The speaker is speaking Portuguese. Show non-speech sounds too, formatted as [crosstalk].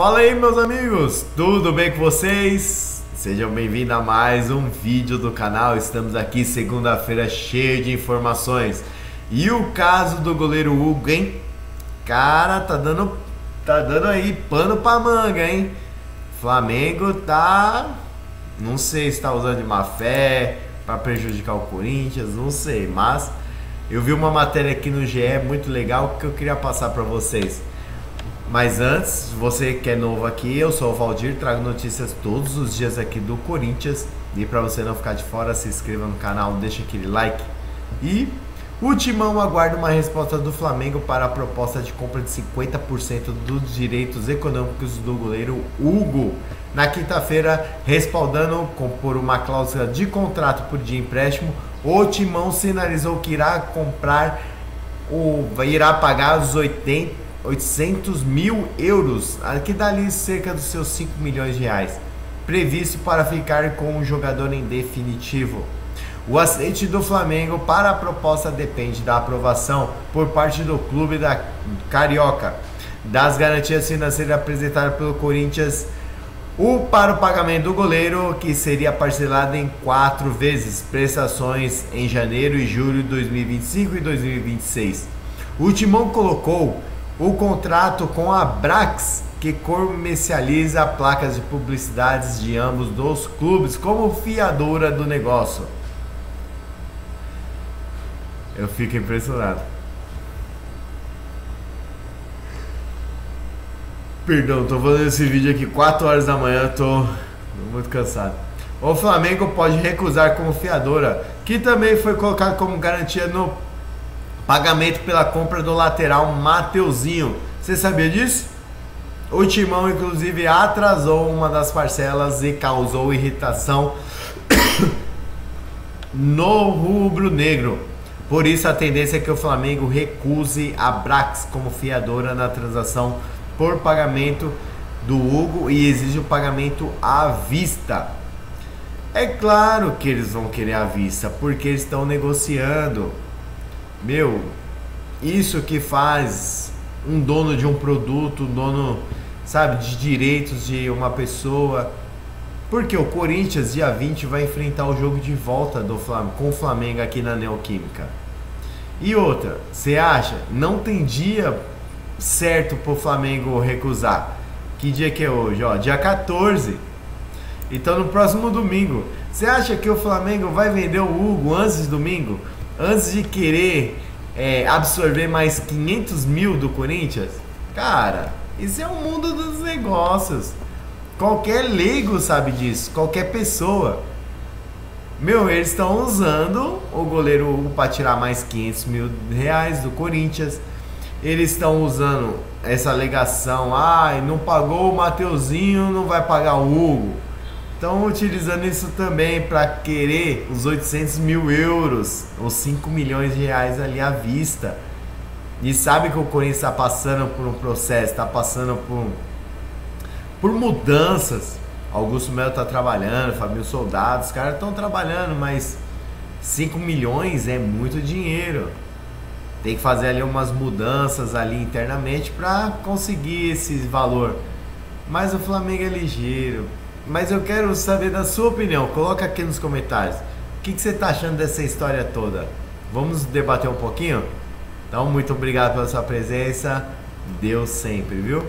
Fala aí, meus amigos, tudo bem com vocês? Sejam bem-vindos a mais um vídeo do canal. Estamos aqui segunda-feira cheio de informações. E o caso do goleiro Hugo, hein? Cara, tá dando tá dando aí pano pra manga, hein? Flamengo tá não sei se tá usando de má fé para prejudicar o Corinthians, não sei, mas eu vi uma matéria aqui no GE muito legal que eu queria passar para vocês. Mas antes, você que é novo aqui, eu sou o Valdir, trago notícias todos os dias aqui do Corinthians. E para você não ficar de fora, se inscreva no canal, deixa aquele like. E o Timão aguarda uma resposta do Flamengo para a proposta de compra de 50% dos direitos econômicos do goleiro Hugo. Na quinta-feira, respaldando por uma cláusula de contrato por dia empréstimo, o Timão sinalizou que irá comprar ou irá pagar os 80 800 mil euros, que dá ali cerca dos seus 5 milhões de reais, previsto para ficar com o jogador em definitivo. O aceite do Flamengo para a proposta depende da aprovação por parte do clube da Carioca, das garantias financeiras apresentadas pelo Corinthians, o para o pagamento do goleiro, que seria parcelado em quatro vezes, prestações em janeiro e julho de 2025 e 2026. O Timão colocou o contrato com a Brax, que comercializa placas de publicidades de ambos dos clubes como fiadora do negócio. Eu fico impressionado. Perdão, tô fazendo esse vídeo aqui 4 horas da manhã, tô muito cansado. O Flamengo pode recusar como fiadora, que também foi colocado como garantia no Pagamento pela compra do lateral Mateuzinho. Você sabia disso? O Timão, inclusive, atrasou uma das parcelas e causou irritação [coughs] no rubro-negro. Por isso, a tendência é que o Flamengo recuse a Brax como fiadora na transação por pagamento do Hugo e exige o pagamento à vista. É claro que eles vão querer à vista, porque eles estão negociando. Meu, isso que faz um dono de um produto, um dono, sabe, de direitos de uma pessoa. Porque o Corinthians, dia 20, vai enfrentar o jogo de volta do Flamengo, com o Flamengo aqui na Neoquímica. E outra, você acha? Não tem dia certo pro Flamengo recusar. Que dia que é hoje? Ó, dia 14. Então no próximo domingo. Você acha que o Flamengo vai vender o Hugo antes de domingo? Antes de querer é, absorver mais 500 mil do Corinthians, cara, isso é o mundo dos negócios. Qualquer leigo sabe disso, qualquer pessoa. Meu, eles estão usando o goleiro Hugo para tirar mais 500 mil reais do Corinthians. Eles estão usando essa alegação, ai, ah, não pagou o Mateuzinho, não vai pagar o Hugo. Estão utilizando isso também para querer os 800 mil euros ou 5 milhões de reais ali à vista. E sabe que o Corinthians está passando por um processo, está passando por, por mudanças. Augusto Melo está trabalhando, Fabio Soldado, os caras estão trabalhando, mas 5 milhões é muito dinheiro. Tem que fazer ali umas mudanças ali internamente para conseguir esse valor. Mas o Flamengo é ligeiro mas eu quero saber da sua opinião. Coloca aqui nos comentários. O que, que você está achando dessa história toda? Vamos debater um pouquinho? Então, muito obrigado pela sua presença. Deus sempre, viu?